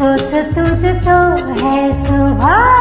तुझ तो है सुभा